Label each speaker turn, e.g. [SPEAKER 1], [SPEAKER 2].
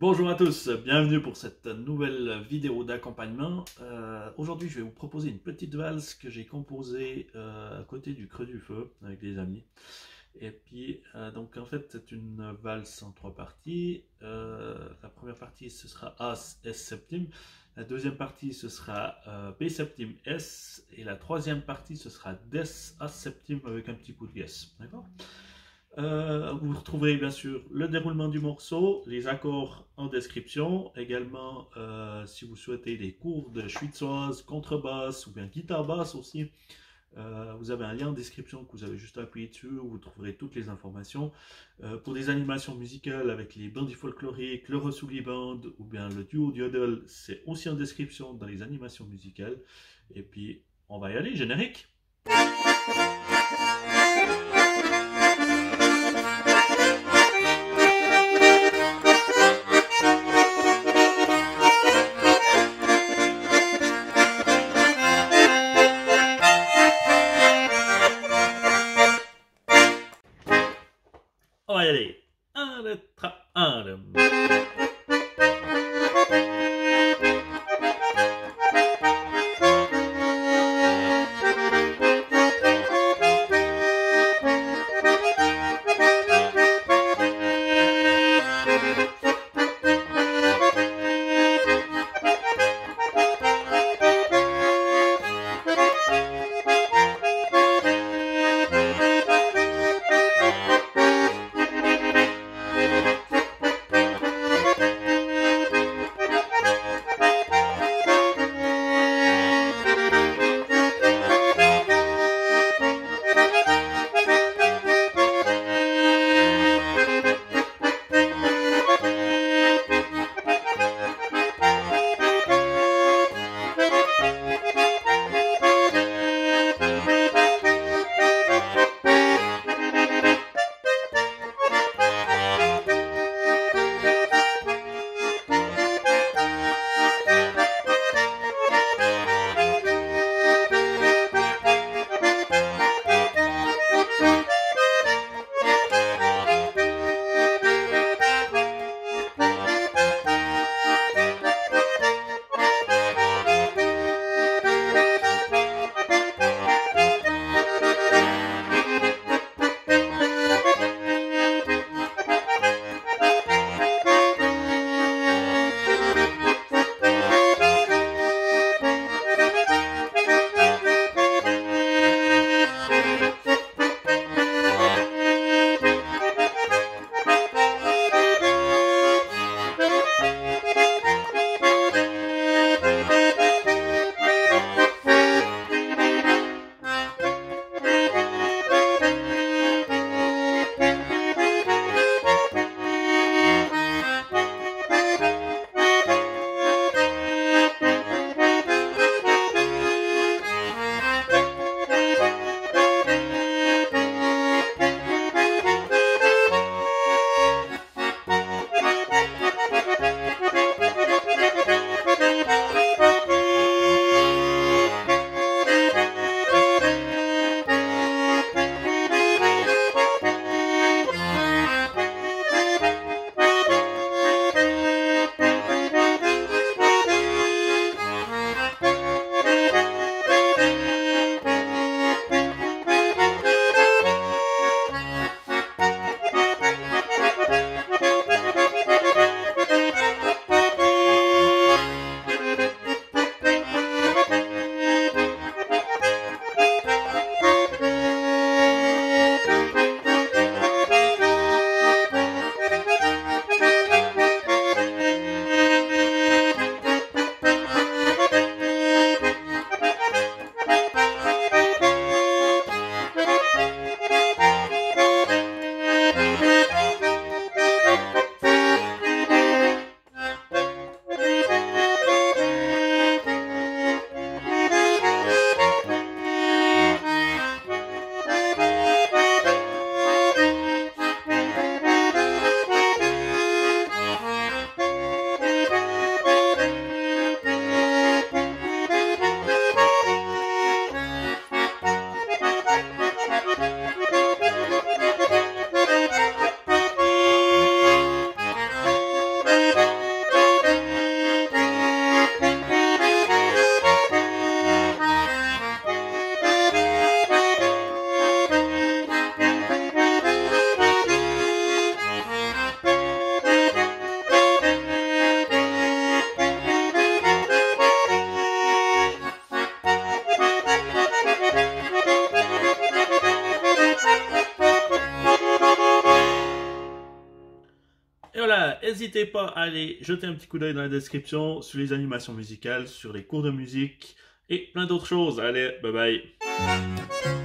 [SPEAKER 1] Bonjour à tous, bienvenue pour cette nouvelle vidéo d'accompagnement. Euh, Aujourd'hui, je vais vous proposer une petite valse que j'ai composée euh, à côté du Creux du Feu avec des amis. Et puis, euh, donc en fait, c'est une valse en trois parties. La première partie, ce sera As, S septime. La deuxième partie, ce sera B septime, S. Et la troisième partie, ce sera Des, As septime avec un petit coup de guess. D'accord? Euh, vous retrouverez bien sûr le déroulement du morceau, les accords en description, également euh, si vous souhaitez des cours de schwitzoise, contrebasse ou bien guitare basse aussi, euh, vous avez un lien en description que vous avez juste à appuyer dessus, où vous trouverez toutes les informations. Pour des animations musicales avec les bandits folkloriques, le Ressouli Band ou bien le duo Diodel, c'est aussi en description dans les animations musicales. Et puis, on va y aller, générique On va y aller. Un, deux, trois, un, deux. Et voilà, n'hésitez pas à aller jeter un petit coup d'œil dans la description sur les animations musicales, sur les cours de musique et plein d'autres choses. Allez, bye bye